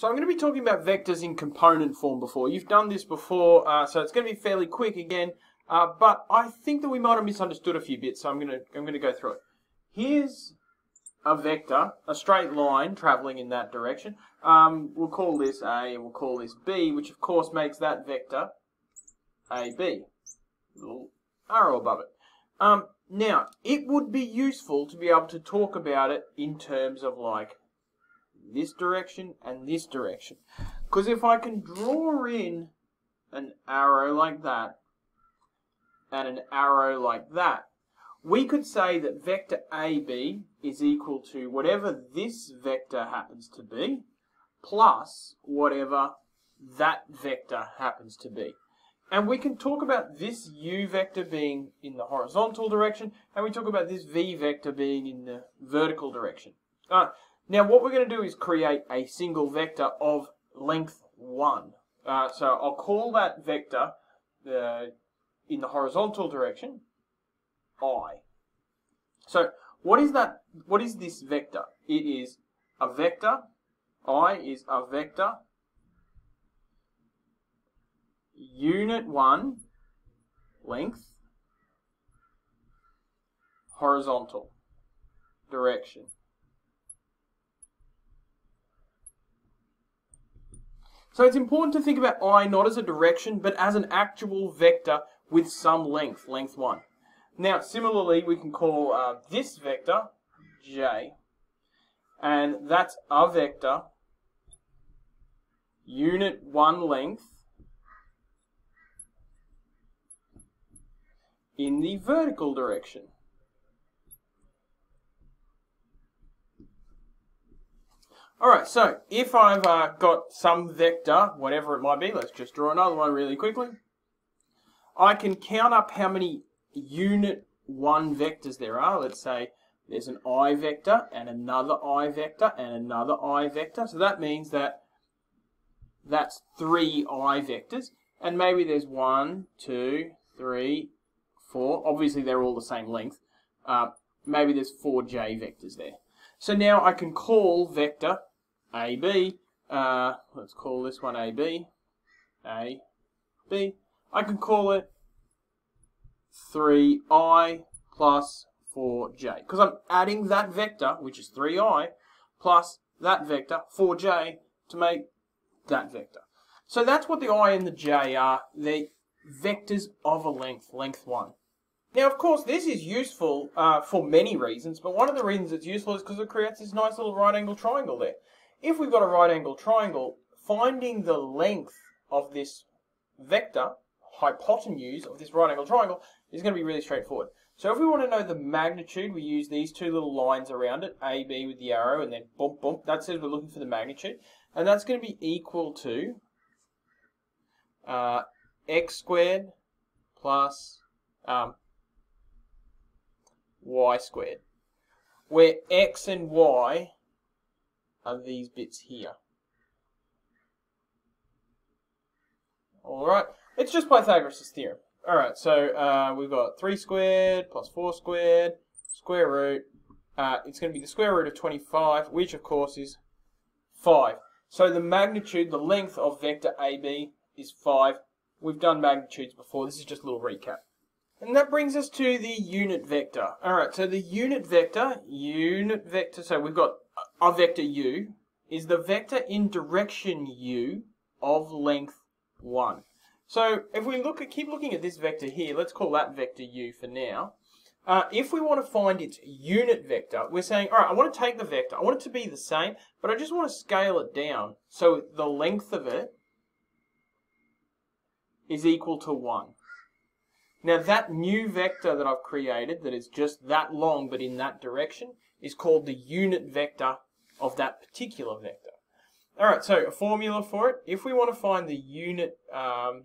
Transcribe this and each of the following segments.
So I'm going to be talking about vectors in component form before. You've done this before, uh, so it's going to be fairly quick again. Uh, but I think that we might have misunderstood a few bits, so I'm going to I'm going to go through it. Here's a vector, a straight line traveling in that direction. Um, we'll call this A we'll call this B, which of course makes that vector AB. Little arrow above it. Um, now, it would be useful to be able to talk about it in terms of like this direction and this direction. Because if I can draw in an arrow like that and an arrow like that, we could say that vector AB is equal to whatever this vector happens to be plus whatever that vector happens to be. And we can talk about this u vector being in the horizontal direction, and we talk about this v vector being in the vertical direction. Now what we're going to do is create a single vector of length 1. Uh, so I'll call that vector uh, in the horizontal direction i. So what is that? What is this vector? It is a vector. i is a vector. Unit 1 length horizontal direction. So it's important to think about i not as a direction, but as an actual vector with some length, length 1. Now, similarly, we can call uh, this vector j, and that's a vector, unit 1 length, in the vertical direction. Alright, so if I've uh, got some vector, whatever it might be, let's just draw another one really quickly. I can count up how many unit 1 vectors there are. Let's say there's an i vector and another i vector and another i vector. So that means that that's three i vectors. And maybe there's one, two, three, four. Obviously, they're all the same length. Uh, maybe there's four j vectors there. So now I can call vector AB, uh, let's call this one AB, A, B. I can call it 3i plus 4j. Because I'm adding that vector, which is 3i, plus that vector, 4j, to make that vector. So that's what the i and the j are. They're vectors of a length, length 1. Now, of course, this is useful uh, for many reasons, but one of the reasons it's useful is because it creates this nice little right angle triangle there. If we've got a right angle triangle, finding the length of this vector, hypotenuse of this right angle triangle, is going to be really straightforward. So if we want to know the magnitude, we use these two little lines around it, A, B with the arrow, and then bump, bump. That says we're looking for the magnitude. And that's going to be equal to uh, x squared plus um, y squared, where x and y are these bits here. Alright, it's just Pythagoras' theorem. Alright, so uh, we've got 3 squared plus 4 squared, square root. Uh, it's going to be the square root of 25, which of course is 5. So the magnitude, the length of vector AB is 5. We've done magnitudes before, this is just a little recap. And that brings us to the unit vector. Alright, so the unit vector, unit vector, so we've got a vector u, is the vector in direction u of length 1. So if we look at, keep looking at this vector here, let's call that vector u for now. Uh, if we want to find its unit vector, we're saying, all right, I want to take the vector, I want it to be the same, but I just want to scale it down. So the length of it is equal to 1. Now that new vector that I've created that is just that long but in that direction is called the unit vector of that particular vector. Alright, so a formula for it. If we want to find the unit um,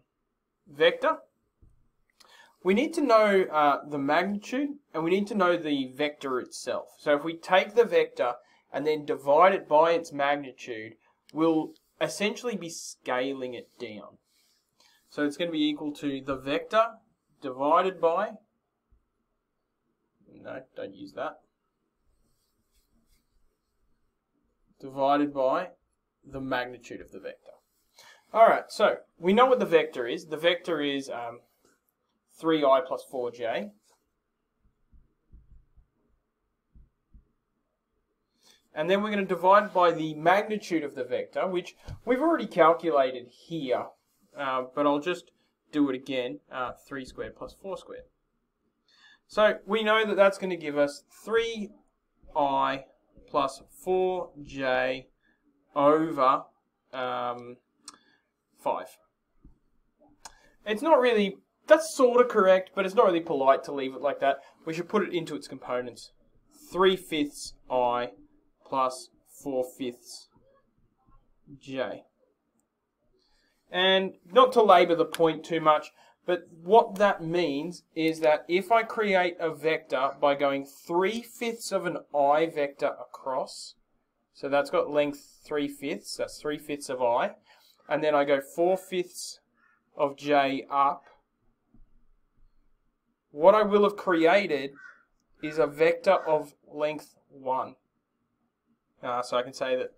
vector, we need to know uh, the magnitude and we need to know the vector itself. So if we take the vector and then divide it by its magnitude, we'll essentially be scaling it down. So it's going to be equal to the vector divided by, no, don't use that, divided by the magnitude of the vector. All right, so we know what the vector is. The vector is um, 3i plus 4j. And then we're going to divide by the magnitude of the vector, which we've already calculated here. Uh, but I'll just do it again. Uh, 3 squared plus 4 squared. So we know that that's going to give us 3i plus 4j over um, 5. It's not really, that's sort of correct, but it's not really polite to leave it like that. We should put it into its components. 3 fifths i plus 4 fifths j. And not to labour the point too much, but what that means is that if I create a vector by going 3 fifths of an i vector across, so that's got length 3 fifths, that's 3 fifths of i, and then I go 4 fifths of j up, what I will have created is a vector of length 1. Uh, so I can say that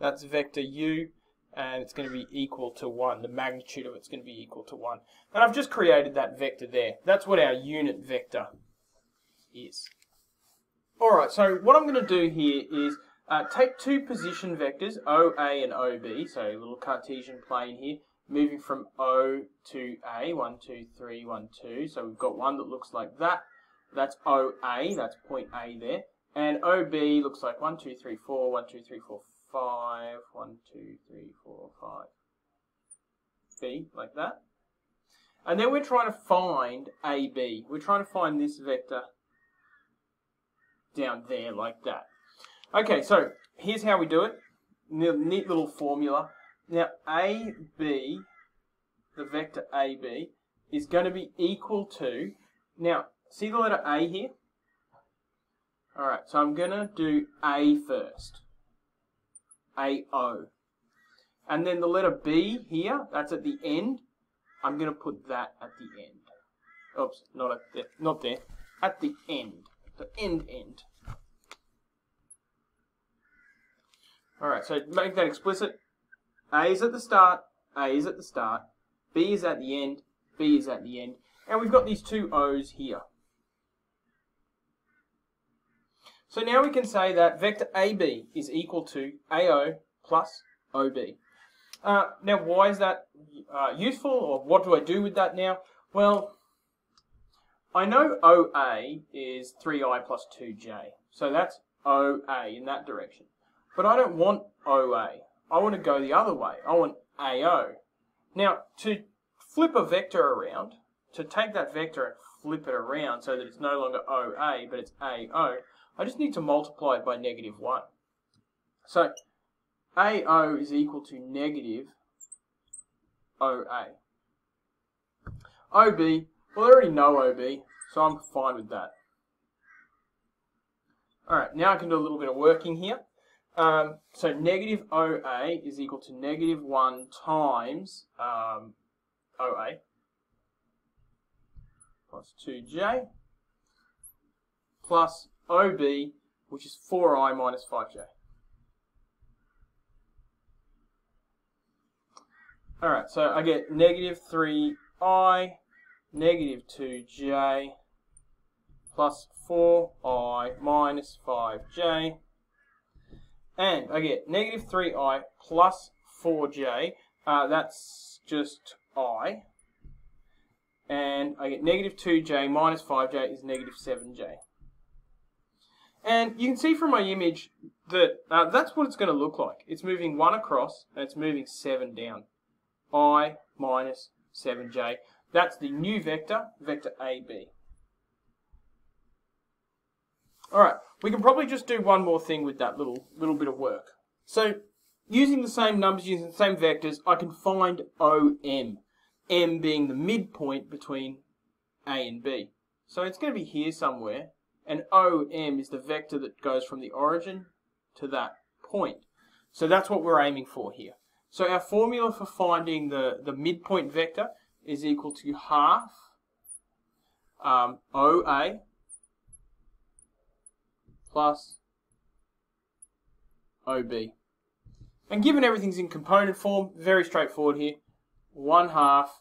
that's vector u and it's going to be equal to 1. The magnitude of it's going to be equal to 1. And I've just created that vector there. That's what our unit vector is. Alright, so what I'm going to do here is uh, take two position vectors, OA and OB, so a little Cartesian plane here, moving from O to A, 1, 2, 3, 1, 2. So we've got one that looks like that. That's OA, that's point A there. And OB looks like 1, 2, 3, 4, 1, 2, 3, 4, 5, 1, 2, 3, 4, 5, B, like that. And then we're trying to find AB. We're trying to find this vector down there like that. Okay, so here's how we do it. Neat little formula. Now, AB, the vector AB, is going to be equal to, now, see the letter A here? Alright, so I'm going to do A first. A-O. And then the letter B here, that's at the end. I'm going to put that at the end. Oops, not at the, not there. At the end. The end end. Alright, so make that explicit. A is at the start, A is at the start, B is at the end, B is at the end. And we've got these two O's here. So now we can say that vector AB is equal to AO plus OB. Uh, now, why is that uh, useful, or what do I do with that now? Well, I know OA is 3i plus 2j, so that's OA in that direction. But I don't want OA. I want to go the other way. I want AO. Now, to flip a vector around, to take that vector and flip it around so that it's no longer OA, but it's AO, I just need to multiply it by negative 1. So AO is equal to negative OA. OB, well I already know OB, so I'm fine with that. Alright, now I can do a little bit of working here. Um, so negative OA is equal to negative 1 times um, OA plus 2J plus OB, which is 4i minus 5j. Alright, so I get negative 3i, negative 2j, plus 4i minus 5j, and I get negative 3i plus 4j, uh, that's just i, and I get negative 2j minus 5j is negative 7j. And you can see from my image that uh, that's what it's going to look like. It's moving 1 across and it's moving 7 down. i minus 7j. That's the new vector, vector AB. Alright, we can probably just do one more thing with that little, little bit of work. So, using the same numbers, using the same vectors, I can find OM. M being the midpoint between A and B. So it's going to be here somewhere and OM is the vector that goes from the origin to that point. So that's what we're aiming for here. So our formula for finding the, the midpoint vector is equal to half um, OA plus OB. And given everything's in component form, very straightforward here. 1 half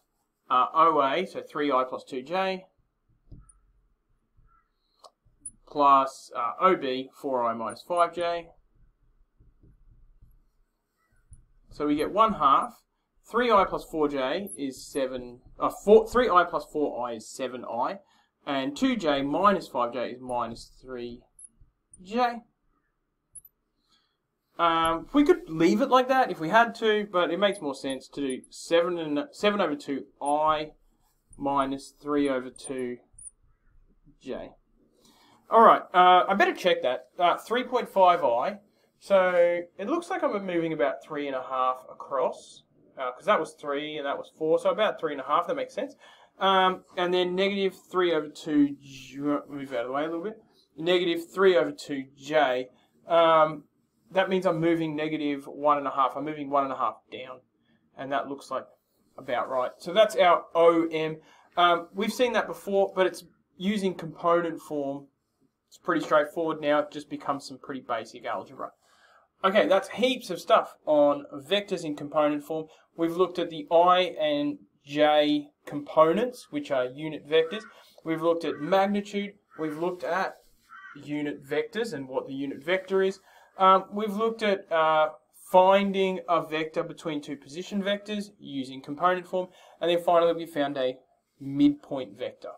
uh, OA, so 3i plus 2j, plus uh, OB, 4i minus 5j. So we get 1 half. 3i plus 4j is 7, uh, 4, 3i plus 4i is 7i, and 2j minus 5j is minus 3j. Um, we could leave it like that if we had to, but it makes more sense to do 7, and, 7 over 2i minus 3 over 2j. Alright, uh, I better check that. Uh, 3.5i. So it looks like I'm moving about 3.5 across, because uh, that was 3 and that was 4, so about 3.5, that makes sense. Um, and then negative 3 over 2, move out of the way a little bit, negative 3 over 2j. Um, that means I'm moving negative one and a half. I'm moving one and a half down. And that looks like about right. So that's our OM. Um, we've seen that before, but it's using component form. It's pretty straightforward now. It just becomes some pretty basic algebra. Okay, that's heaps of stuff on vectors in component form. We've looked at the I and J components, which are unit vectors. We've looked at magnitude. We've looked at unit vectors and what the unit vector is. Um, we've looked at uh, finding a vector between two position vectors using component form. And then finally we found a midpoint vector.